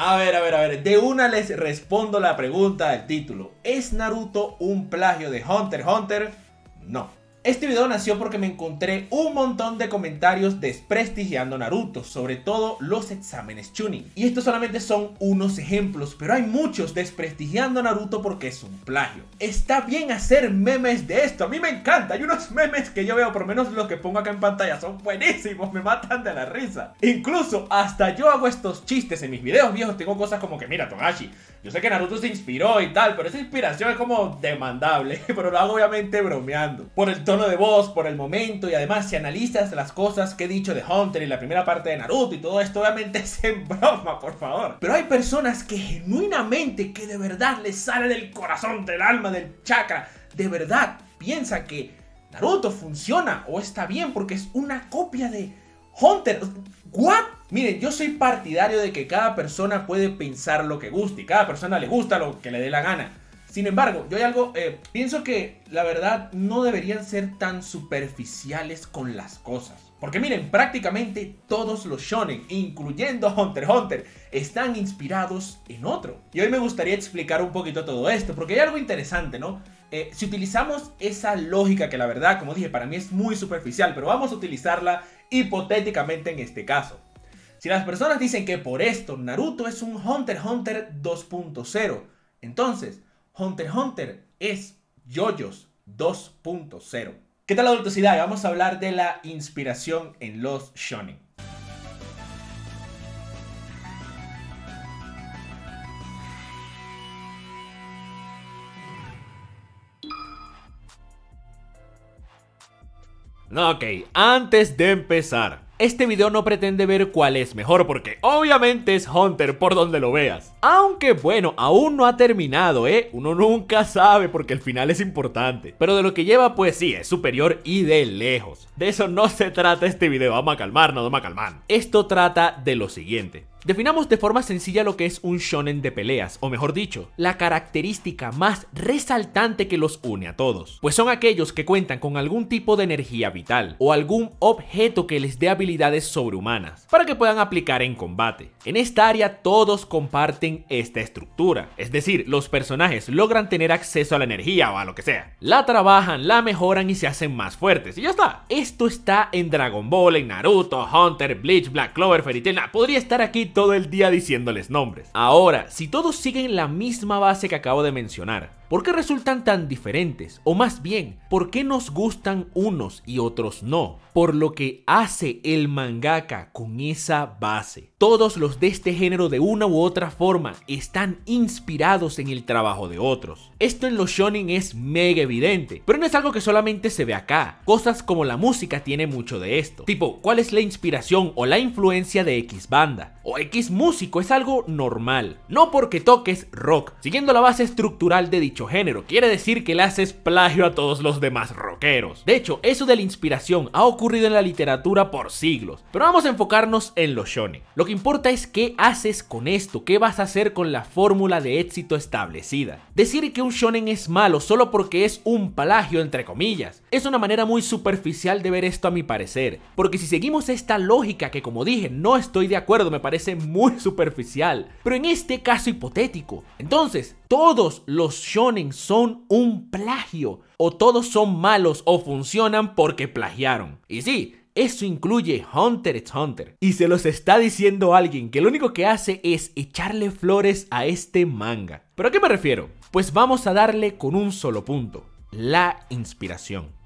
A ver, a ver, a ver, de una les respondo la pregunta del título. ¿Es Naruto un plagio de Hunter x Hunter? No. Este video nació porque me encontré un montón de comentarios desprestigiando Naruto, sobre todo los exámenes Chunin. Y estos solamente son unos ejemplos, pero hay muchos desprestigiando Naruto porque es un plagio. Está bien hacer memes de esto, a mí me encanta, hay unos memes que yo veo, por lo menos los que pongo acá en pantalla, son buenísimos, me matan de la risa. Incluso hasta yo hago estos chistes en mis videos viejos, tengo cosas como que, mira Togashi, yo sé que Naruto se inspiró y tal, pero esa inspiración es como demandable, pero lo hago obviamente bromeando. Por el tono de voz, por el momento y además si analizas las cosas que he dicho de Hunter y la primera parte de Naruto y todo esto, obviamente es en broma, por favor. Pero hay personas que genuinamente, que de verdad les sale del corazón, del alma, del chakra, de verdad piensan que Naruto funciona o está bien porque es una copia de Hunter. ¿What? Miren, yo soy partidario de que cada persona puede pensar lo que guste y cada persona le gusta lo que le dé la gana. Sin embargo, yo hay algo, eh, pienso que la verdad no deberían ser tan superficiales con las cosas. Porque miren, prácticamente todos los shonen, incluyendo Hunter x Hunter, están inspirados en otro. Y hoy me gustaría explicar un poquito todo esto, porque hay algo interesante, ¿no? Eh, si utilizamos esa lógica que la verdad, como dije, para mí es muy superficial, pero vamos a utilizarla hipotéticamente en este caso. Si las personas dicen que por esto Naruto es un Hunter x Hunter 2.0, entonces Hunter Hunter es JoJo's 2.0. ¿Qué tal adultosidad? Vamos a hablar de la inspiración en los shonen. Ok, antes de empezar, este video no pretende ver cuál es mejor porque obviamente es Hunter por donde lo veas. Aunque bueno, aún no ha terminado, ¿eh? Uno nunca sabe porque el final es importante. Pero de lo que lleva pues sí, es superior y de lejos. De eso no se trata este video, vamos a calmarnos, vamos a calmar. Esto trata de lo siguiente. Definamos de forma sencilla lo que es un shonen de peleas, o mejor dicho, la característica más resaltante que los une a todos, pues son aquellos que cuentan con algún tipo de energía vital, o algún objeto que les dé habilidades sobrehumanas, para que puedan aplicar en combate. En esta área todos comparten esta estructura, es decir, los personajes logran tener acceso a la energía o a lo que sea, la trabajan, la mejoran y se hacen más fuertes, y ya está. Esto está en Dragon Ball, en Naruto, Hunter, Bleach, Black Clover, Fairy Tail, podría estar aquí todo el día diciéndoles nombres. Ahora, si todos siguen la misma base que acabo de mencionar, ¿Por qué resultan tan diferentes? O más bien, ¿por qué nos gustan unos y otros no? Por lo que hace el mangaka con esa base. Todos los de este género de una u otra forma están inspirados en el trabajo de otros. Esto en los shonen es mega evidente, pero no es algo que solamente se ve acá. Cosas como la música tiene mucho de esto. Tipo, ¿cuál es la inspiración o la influencia de X banda? O X músico es algo normal. No porque toques rock, siguiendo la base estructural de dicho género, quiere decir que le haces plagio a todos los demás De hecho, eso de la inspiración ha ocurrido en la literatura por siglos, pero vamos a enfocarnos en los shonen. Lo que importa es qué haces con esto, qué vas a hacer con la fórmula de éxito establecida. Decir que un shonen es malo solo porque es un plagio entre comillas, es una manera muy superficial de ver esto a mi parecer, porque si seguimos esta lógica que como dije no estoy de acuerdo, me parece muy superficial, pero en este caso hipotético, entonces todos los shonen son un plagio, o todos son malos o funcionan porque plagiaron. Y sí, eso incluye Hunter x Hunter. Y se los está diciendo alguien que lo único que hace es echarle flores a este manga. ¿Pero a qué me refiero? Pues vamos a darle con un solo punto, la inspiración.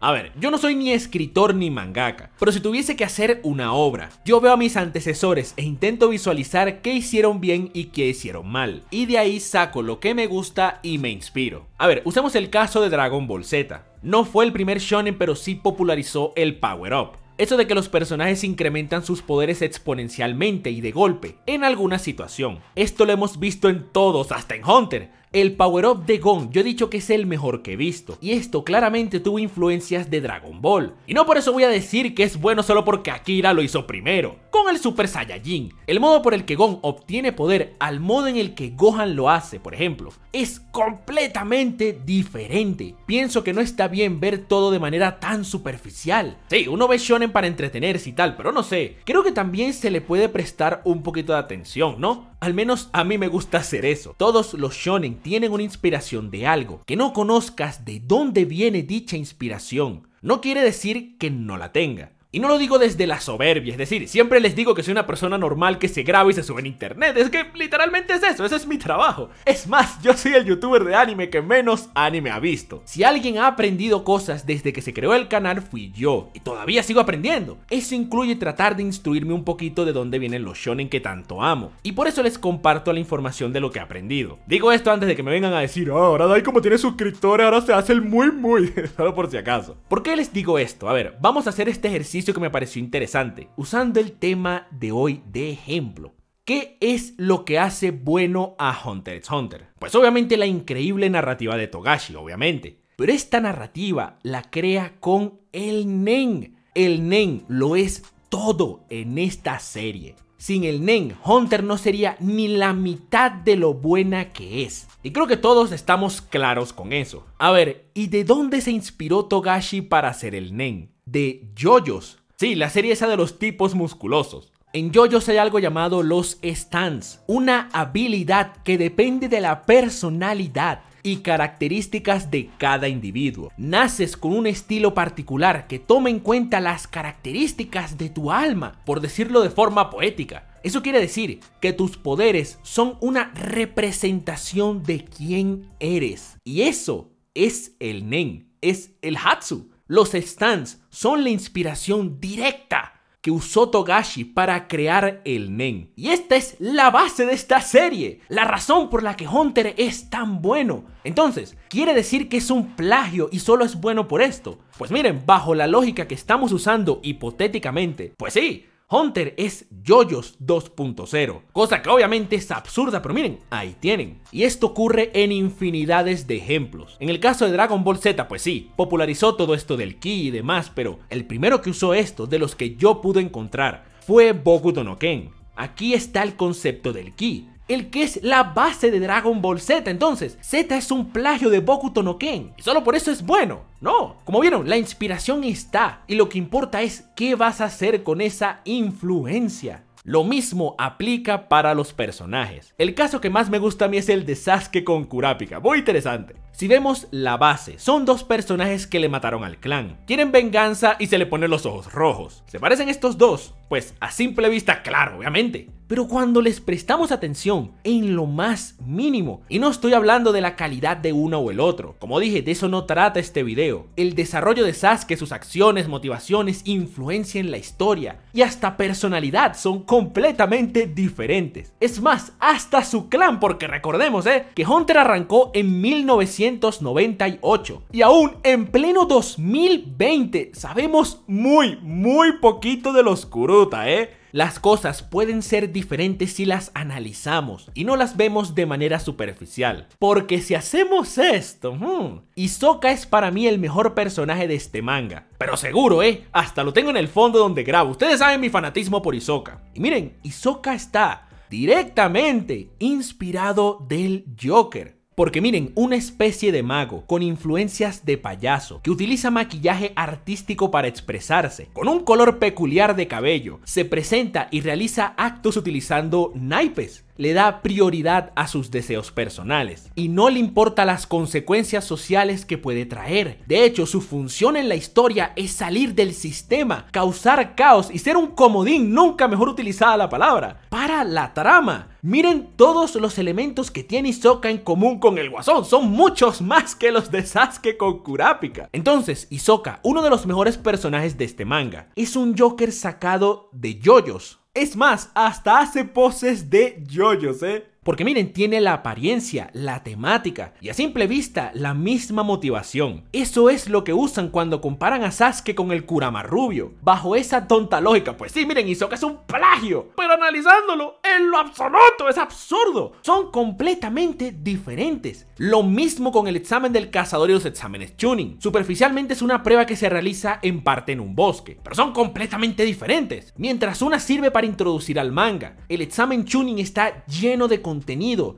A ver, yo no soy ni escritor ni mangaka, pero si tuviese que hacer una obra, yo veo a mis antecesores e intento visualizar qué hicieron bien y qué hicieron mal, y de ahí saco lo que me gusta y me inspiro. A ver, usemos el caso de Dragon Ball Z. No fue el primer shonen, pero sí popularizó el Power Up. Eso de que los personajes incrementan sus poderes exponencialmente y de golpe en alguna situación. Esto lo hemos visto en todos, hasta en Hunter. El Power Up de Gon yo he dicho que es el mejor que he visto, y esto claramente tuvo influencias de Dragon Ball. Y no por eso voy a decir que es bueno solo porque Akira lo hizo primero. Con el Super Saiyajin. El modo por el que Gon obtiene poder al modo en el que Gohan lo hace, por ejemplo, es completamente diferente. Pienso que no está bien ver todo de manera tan superficial. Sí, uno ve shonen para entretenerse y tal, pero no sé, creo que también se le puede prestar un poquito de atención, ¿no? Al menos a mí me gusta hacer eso. Todos los shonen tienen una inspiración de algo. Que no conozcas de dónde viene dicha inspiración no quiere decir que no la tenga. Y no lo digo desde la soberbia, es decir, siempre les digo que soy una persona normal que se graba y se sube en internet. Es que literalmente es eso, ese es mi trabajo. Es más, yo soy el youtuber de anime que menos anime ha visto. Si alguien ha aprendido cosas desde que se creó el canal fui yo, y todavía sigo aprendiendo. Eso incluye tratar de instruirme un poquito de dónde vienen los shonen que tanto amo. Y por eso les comparto la información de lo que he aprendido. Digo esto antes de que me vengan a decir, oh, ahora Dai como tiene suscriptores, ahora se hace el muy muy, solo por si acaso. ¿Por qué les digo esto? A ver, vamos a hacer este ejercicio que me pareció interesante, usando el tema de hoy de ejemplo. ¿Qué es lo que hace bueno a Hunter x Hunter? Pues obviamente la increíble narrativa de Togashi, obviamente. Pero esta narrativa la crea con el Nen. El Nen lo es todo en esta serie. Sin el Nen, Hunter no sería ni la mitad de lo buena que es. Y creo que todos estamos claros con eso. A ver, ¿y de dónde se inspiró Togashi para hacer el Nen? De Yoyos. Sí, la serie esa de los tipos musculosos. En JoJo's hay algo llamado los stands, una habilidad que depende de la personalidad y características de cada individuo. Naces con un estilo particular que toma en cuenta las características de tu alma, por decirlo de forma poética. Eso quiere decir que tus poderes son una representación de quién eres. Y eso es el Nen, es el Hatsu. Los stands son la inspiración directa que usó Togashi para crear el Nen. Y esta es la base de esta serie, la razón por la que Hunter es tan bueno. Entonces, ¿quiere decir que es un plagio y solo es bueno por esto? Pues miren, bajo la lógica que estamos usando hipotéticamente, pues sí, Hunter es Yoyos 2.0, cosa que obviamente es absurda, pero miren, ahí tienen. Y esto ocurre en infinidades de ejemplos. En el caso de Dragon Ball Z, pues sí, popularizó todo esto del ki y demás, pero el primero que usó esto de los que yo pude encontrar fue Boku no Ken. Aquí está el concepto del ki, el que es la base de Dragon Ball Z. Entonces, Z es un plagio de Boku no Ken. Y solo por eso es bueno. No, como vieron, la inspiración está. Y lo que importa es qué vas a hacer con esa influencia. Lo mismo aplica para los personajes. El caso que más me gusta a mí es el de Sasuke con Kurapika, muy interesante. Si vemos la base, son dos personajes que le mataron al clan. Quieren venganza y se le ponen los ojos rojos. ¿Se parecen estos dos? Pues a simple vista, claro, obviamente. Pero cuando les prestamos atención en lo más mínimo, y no estoy hablando de la calidad de uno o el otro, como dije, de eso no trata este video, el desarrollo de Sasuke, sus acciones, motivaciones, influencia en la historia y hasta personalidad son completamente diferentes. Es más, hasta su clan, porque recordemos eh, que Hunter arrancó en 1998 y aún en pleno 2020 sabemos muy, muy poquito de los Kuruta, ¿eh? Las cosas pueden ser diferentes si las analizamos y no las vemos de manera superficial. Porque si hacemos esto, hmm, es para mí el mejor personaje de este manga. Pero seguro, ¿eh? Hasta lo tengo en el fondo donde grabo. Ustedes saben mi fanatismo por Isoka. Y miren, Isoka está directamente inspirado del Joker. Porque miren, una especie de mago con influencias de payaso que utiliza maquillaje artístico para expresarse, con un color peculiar de cabello, se presenta y realiza actos utilizando naipes le da prioridad a sus deseos personales y no le importa las consecuencias sociales que puede traer. De hecho, su función en la historia es salir del sistema, causar caos y ser un comodín, nunca mejor utilizada la palabra, para la trama. Miren todos los elementos que tiene Isoka en común con el Guasón, son muchos más que los de Sasuke con Kurapika. Entonces, Isoka, uno de los mejores personajes de este manga, es un Joker sacado de yoyos es más, hasta hace poses de yoyos, ¿eh? Porque miren, tiene la apariencia, la temática y a simple vista la misma motivación. Eso es lo que usan cuando comparan a Sasuke con el Kurama rubio. Bajo esa tonta lógica, pues sí, miren, Hisoka es un plagio. Pero analizándolo, en lo absoluto es absurdo. Son completamente diferentes. Lo mismo con el examen del cazador y los exámenes tuning. Superficialmente es una prueba que se realiza en parte en un bosque, pero son completamente diferentes. Mientras una sirve para introducir al manga, el examen tuning está lleno de contenido.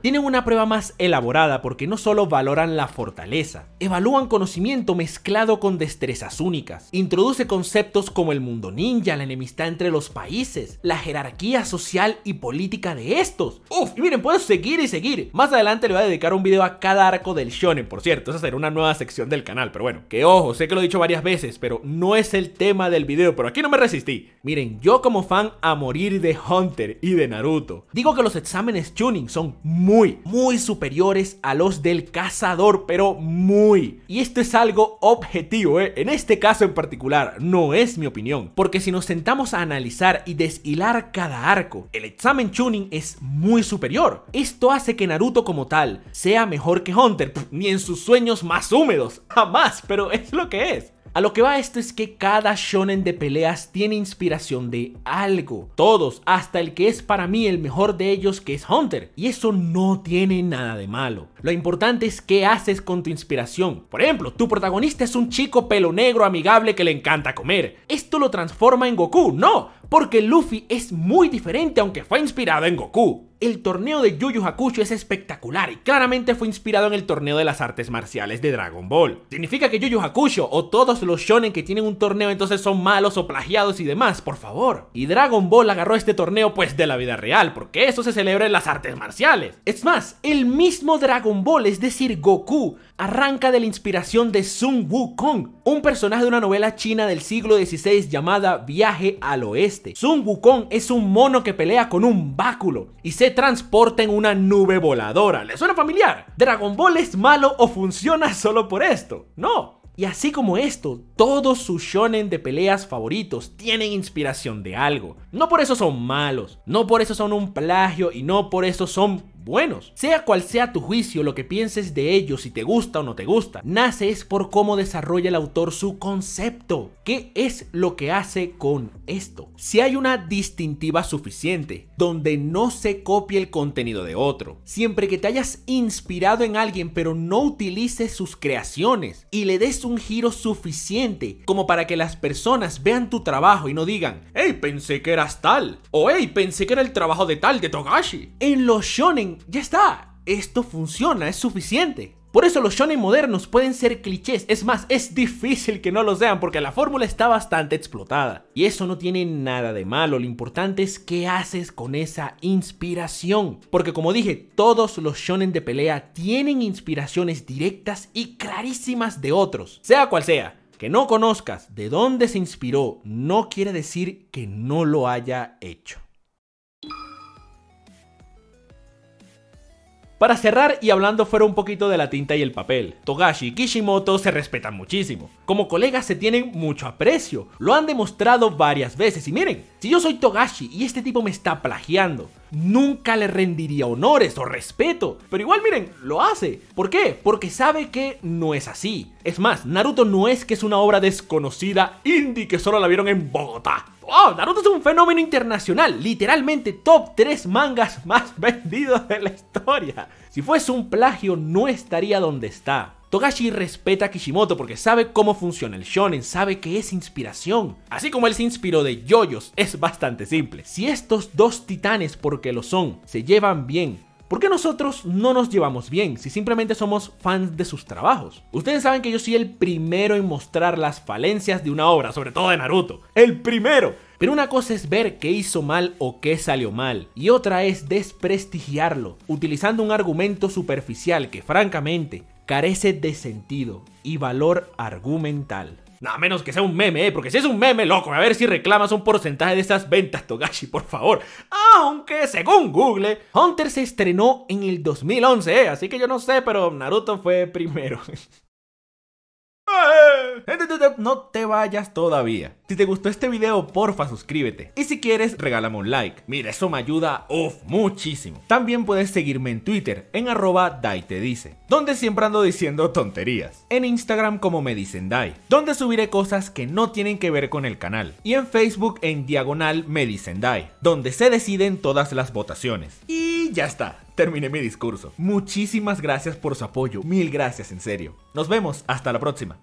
Tienen una prueba más elaborada porque no solo valoran la fortaleza, evalúan conocimiento mezclado con destrezas únicas. Introduce conceptos como el mundo ninja, la enemistad entre los países, la jerarquía social y política de estos. Uf, y miren, puedo seguir y seguir. Más adelante le voy a dedicar un video a cada arco del shonen, por cierto, esa será una nueva sección del canal, pero bueno, que ojo, sé que lo he dicho varias veces, pero no es el tema del video, pero aquí no me resistí. Miren, yo como fan a morir de Hunter y de Naruto, digo que los exámenes tuning son muy, muy superiores a los del cazador, pero muy. Y esto es algo objetivo, ¿eh? En este caso en particular, no es mi opinión, porque si nos sentamos a analizar y deshilar cada arco, el examen tuning es muy superior. Esto hace que Naruto como tal sea mejor que Hunter, ni en sus sueños más húmedos, jamás, pero es lo que es. A lo que va esto es que cada shonen de peleas tiene inspiración de algo. Todos, hasta el que es para mí el mejor de ellos que es Hunter. Y eso no tiene nada de malo. Lo importante es qué haces con tu inspiración. Por ejemplo, tu protagonista es un chico pelo negro amigable que le encanta comer. ¿Esto lo transforma en Goku? No, porque Luffy es muy diferente aunque fue inspirado en Goku el torneo de Yu Yu Hakusho es espectacular y claramente fue inspirado en el torneo de las artes marciales de Dragon Ball. ¿Significa que Yu Yu Hakusho o todos los shonen que tienen un torneo entonces son malos o plagiados y demás? Por favor. Y Dragon Ball agarró este torneo pues de la vida real, porque eso se celebra en las artes marciales. Es más, el mismo Dragon Ball, es decir, Goku, arranca de la inspiración de Sun Wukong, un personaje de una novela china del siglo XVI llamada Viaje al Oeste. Sun Wukong es un mono que pelea con un báculo y se transporta en una nube voladora. ¿Le suena familiar? ¿Dragon Ball es malo o funciona solo por esto? No. Y así como esto, todos sus shonen de peleas favoritos tienen inspiración de algo. No por eso son malos, no por eso son un plagio y no por eso son buenos. Sea cual sea tu juicio, lo que pienses de ellos, si te gusta o no te gusta, nace es por cómo desarrolla el autor su concepto. ¿Qué es lo que hace con esto? Si hay una distintiva suficiente, donde no se copie el contenido de otro, siempre que te hayas inspirado en alguien pero no utilices sus creaciones y le des un giro suficiente como para que las personas vean tu trabajo y no digan, hey, pensé que eras tal, o hey, pensé que era el trabajo de tal de Togashi. En los shonen ya está, esto funciona, es suficiente. Por eso los shonen modernos pueden ser clichés, es más, es difícil que no lo sean porque la fórmula está bastante explotada. Y eso no tiene nada de malo, lo importante es qué haces con esa inspiración. Porque como dije, todos los shonen de pelea tienen inspiraciones directas y clarísimas de otros, sea cual sea. Que no conozcas de dónde se inspiró no quiere decir que no lo haya hecho. Para cerrar y hablando fuera un poquito de la tinta y el papel, Togashi y Kishimoto se respetan muchísimo. Como colegas se tienen mucho aprecio, lo han demostrado varias veces y miren, si yo soy Togashi y este tipo me está plagiando, nunca le rendiría honores o respeto. Pero igual miren, lo hace. ¿Por qué? Porque sabe que no es así. Es más, Naruto no es que es una obra desconocida indie que solo la vieron en Bogotá. ¡Oh! Naruto es un fenómeno internacional, literalmente top 3 mangas más vendidos de la historia. Si fuese un plagio no estaría donde está. Togashi respeta a Kishimoto porque sabe cómo funciona el shonen, sabe que es inspiración. Así como él se inspiró de yoyos, es bastante simple. Si estos dos titanes, porque lo son, se llevan bien, ¿Por qué nosotros no nos llevamos bien si simplemente somos fans de sus trabajos? Ustedes saben que yo soy el primero en mostrar las falencias de una obra, sobre todo de Naruto. ¡El primero! Pero una cosa es ver qué hizo mal o qué salió mal, y otra es desprestigiarlo, utilizando un argumento superficial que francamente carece de sentido y valor argumental. Nada menos que sea un meme, ¿eh? Porque si es un meme, loco, a ver si reclamas un porcentaje de esas ventas, Togashi, por favor. Aunque, según Google, Hunter se estrenó en el 2011, ¿eh? Así que yo no sé, pero Naruto fue primero. No te vayas todavía. Si te gustó este video, porfa suscríbete. Y si quieres, regálame un like. Mira, eso me ayuda, muchísimo. También puedes seguirme en Twitter, en arroba dice donde siempre ando diciendo tonterías. En Instagram como me dicen Dai, donde subiré cosas que no tienen que ver con el canal. Y en Facebook en diagonal me dicen Dai, donde se deciden todas las votaciones. Y ya está terminé mi discurso. Muchísimas gracias por su apoyo, mil gracias en serio. Nos vemos, hasta la próxima.